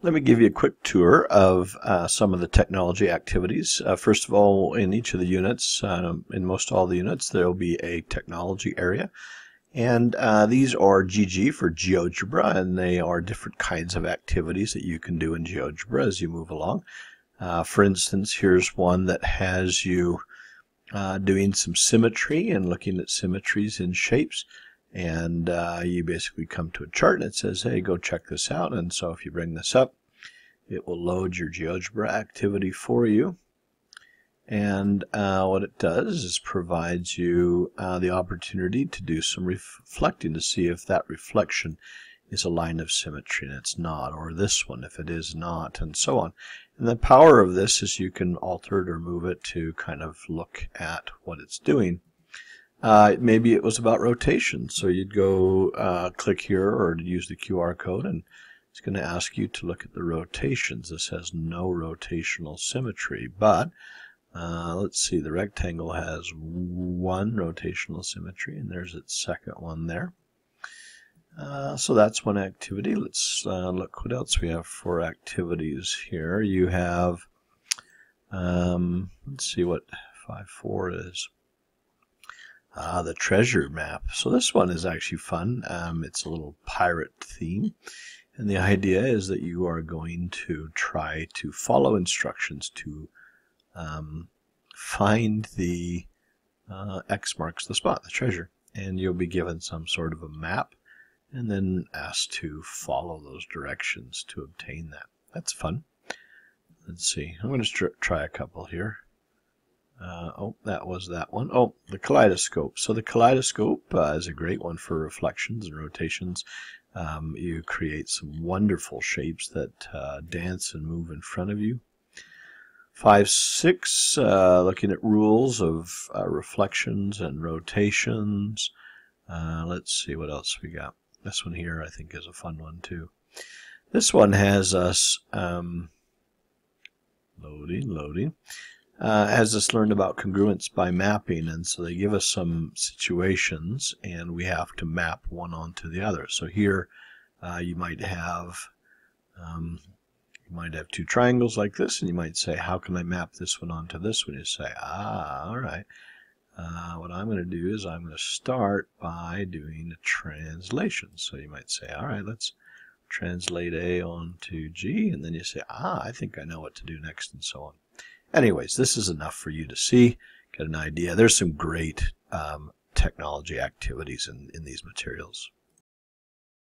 Let me give you a quick tour of uh, some of the technology activities. Uh, first of all, in each of the units, um, in most all the units, there will be a technology area. And uh, these are GG for GeoGebra, and they are different kinds of activities that you can do in GeoGebra as you move along. Uh, for instance, here's one that has you uh, doing some symmetry and looking at symmetries in shapes and uh, you basically come to a chart and it says hey go check this out. And so if you bring this up it will load your GeoGebra activity for you. And uh, what it does is provides you uh, the opportunity to do some reflecting to see if that reflection is a line of symmetry and it's not or this one if it is not and so on. And the power of this is you can alter it or move it to kind of look at what it's doing uh, maybe it was about rotation. So you'd go uh, click here or use the QR code and it's going to ask you to look at the rotations. This has no rotational symmetry, but uh, let's see, the rectangle has one rotational symmetry and there's its second one there. Uh, so that's one activity. Let's uh, look what else we have for activities here. You have, um, let's see what 5.4 is. Uh, the treasure map. So this one is actually fun. Um, it's a little pirate theme. And the idea is that you are going to try to follow instructions to um, find the uh, X marks the spot, the treasure. And you'll be given some sort of a map and then asked to follow those directions to obtain that. That's fun. Let's see. I'm going to try a couple here. Oh, that was that one. Oh, the kaleidoscope. So the kaleidoscope uh, is a great one for reflections and rotations. Um, you create some wonderful shapes that uh, dance and move in front of you. 5, 6, uh, looking at rules of uh, reflections and rotations. Uh, let's see what else we got. This one here I think is a fun one too. This one has us um, loading, loading uh, has us learned about congruence by mapping. And so they give us some situations and we have to map one onto the other. So here uh, you might have um, you might have two triangles like this and you might say, how can I map this one onto this one? You say, ah, all right. Uh, what I'm going to do is I'm going to start by doing a translation. So you might say, all right, let's translate A onto G, and then you say, ah, I think I know what to do next, and so on. Anyways, this is enough for you to see, get an idea. There's some great um, technology activities in, in these materials.